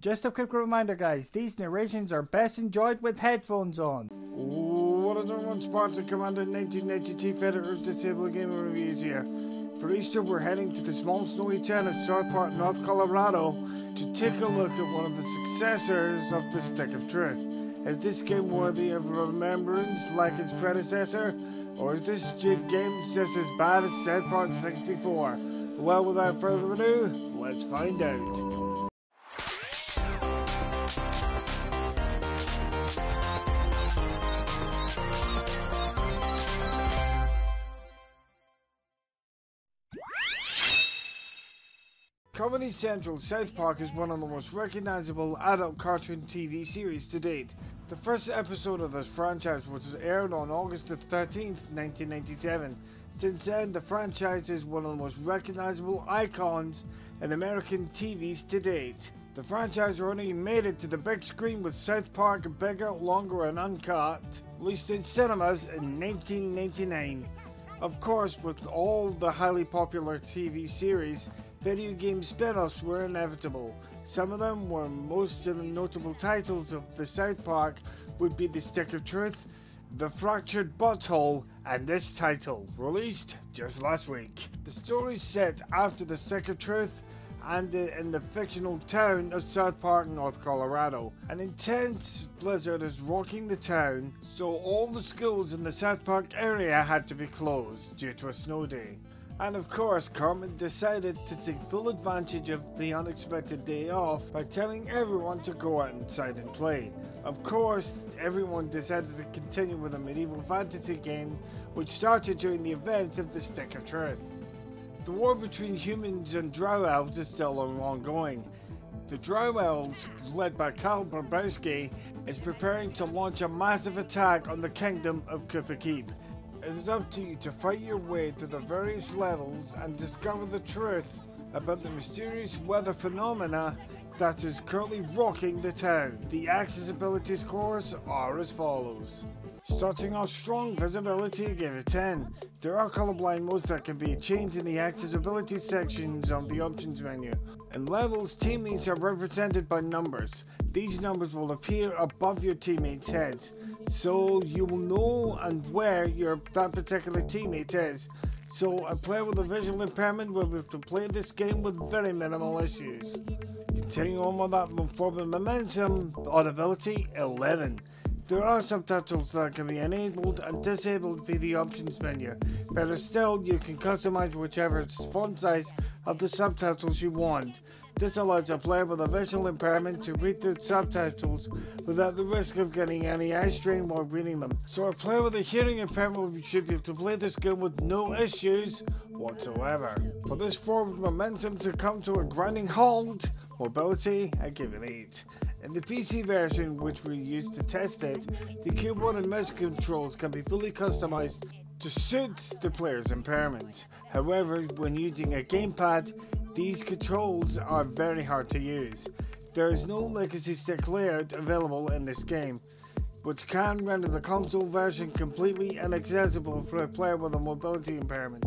Just a quick reminder, guys, these narrations are best enjoyed with headphones on. What is everyone sponsor Commander 1992 Federal Disabled Gamer Reviews here. For Easter, we're heading to the small snowy town of South Park, North Colorado to take a look at one of the successors of the Stick of Truth. Is this game worthy of remembrance like its predecessor? Or is this game just as bad as South Park 64? Well, without further ado, let's find out. Comedy Central South Park is one of the most recognizable adult cartoon TV series to date. The first episode of this franchise was aired on August 13, 1997. Since then, the franchise is one of the most recognizable icons in American TVs to date. The franchise only made it to the big screen with South Park Bigger, Longer and Uncut, released in cinemas in 1999. Of course, with all the highly popular TV series, video game spin-offs were inevitable. Some of them were most of the notable titles of the South Park would be The Stick of Truth, The Fractured Butthole, and this title, released just last week. The story is set after The Stick of Truth and in the fictional town of South Park, North Colorado. An intense blizzard is rocking the town, so all the schools in the South Park area had to be closed due to a snow day. And of course, Cartman decided to take full advantage of the unexpected day off by telling everyone to go outside and play. Of course, everyone decided to continue with a medieval fantasy game which started during the event of the Stick of Truth. The war between humans and Drow Elves is still ongoing. The Drow Elves, led by Kyle Broflovski, is preparing to launch a massive attack on the kingdom of Kupa Keep. It is up to you to fight your way through the various levels and discover the truth about the mysterious weather phenomena that is currently rocking the town. The accessibility scores are as follows. Starting off strong, visibility give it 10. There are colorblind modes that can be changed in the accessibility sections of the options menu. In levels, teammates are represented by numbers. These numbers will appear above your teammates' heads, so you will know and where your that particular teammate is. So a player with a visual impairment will be able to play this game with very minimal issues. Continuing on with that for the momentum, audibility 11. There are subtitles that can be enabled and disabled via the options menu. Better still, you can customize whichever font size of the subtitles you want. This allows a player with a visual impairment to read the subtitles without the risk of getting any eye strain while reading them. So a player with a hearing impairment should be able to play this game with no issues whatsoever. For this forward momentum to come to a grinding halt, mobility, I give it 8. In the PC version, which we used to test it, the keyboard and mouse controls can be fully customized to suit the player's impairment. However, when using a gamepad, these controls are very hard to use. There is no legacy stick layout available in this game which can render the console version completely inaccessible for a player with a mobility impairment.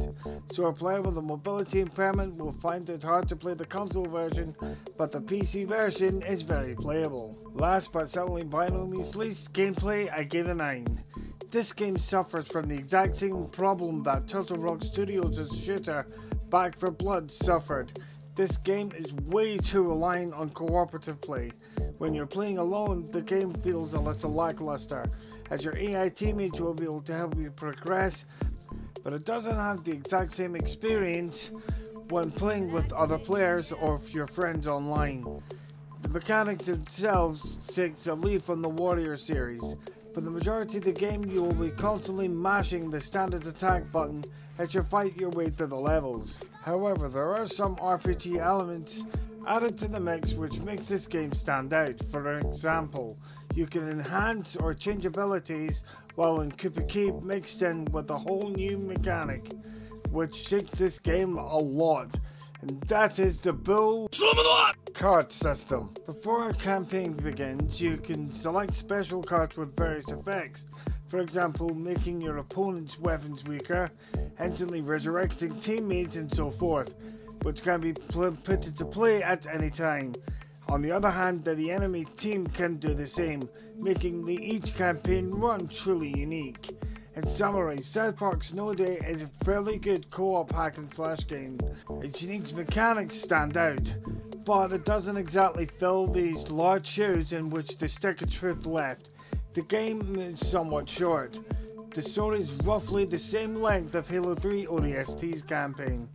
So a player with a mobility impairment will find it hard to play the console version, but the PC version is very playable. Last but certainly by no means least, gameplay I give a 9. This game suffers from the exact same problem that Turtle Rock Studios' shooter Back for Blood suffered. This game is way too reliant on cooperative play. When you're playing alone, the game feels a little lackluster, as your AI teammates will be able to help you progress, but it doesn't have the exact same experience when playing with other players or your friends online. The mechanics themselves takes a leaf from the Warrior series. For the majority of the game, you will be constantly mashing the standard attack button as you fight your way through the levels. However, there are some RPG elements added to the mix which makes this game stand out. For example, you can enhance or change abilities while in Kupa Keep mixed in with a whole new mechanic which shakes this game a lot and that is the Bull card system. Before a campaign begins, you can select special cards with various effects. For example, making your opponent's weapons weaker, instantly resurrecting teammates and so forth which can be put into play at any time. On the other hand, the enemy team can do the same, making the each campaign run truly unique. In summary, South Park Snow Day is a fairly good co-op hack and slash game. Its unique mechanics stand out, but it doesn't exactly fill these large shoes in which the Stick of Truth left. The game is somewhat short. The story is roughly the same length of Halo 3 ODST's campaign,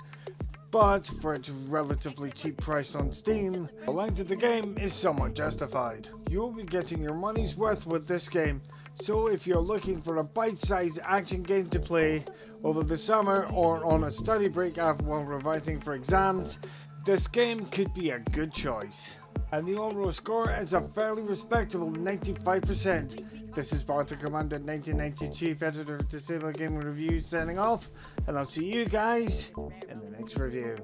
but for its relatively cheap price on Steam, the length of the game is somewhat justified. You'll be getting your money's worth with this game, so if you're looking for a bite-sized action game to play over the summer or on a study break while revising for exams, this game could be a good choice. And the overall score is a fairly respectable 95%. This is Bartek Commander 1990 Chief Editor of Disable Gaming Reviews signing off, and I'll see you guys in the next review.